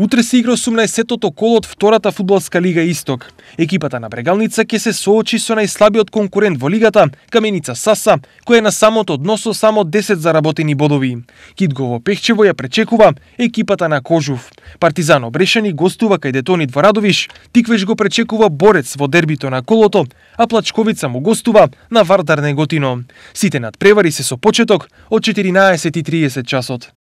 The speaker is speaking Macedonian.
Утре се игра 18-тото коло од втората фудбалска лига Исток. Екипата на Брегалница ќе се соочи со најслабиот конкурент во лигата, Каменица Саса, која е на самото дно со само 10 заработени бодови. Китгово Пехчево ја пречекува екипата на Кожув. Партизан Обрешани гостува кај Детони Дворадовиш, Тиквеш го пречекува Борец во дербито на колото, а Плачковица му гостува на Вардар Неготино. Сите надпревари се со почеток од 14:30 часот.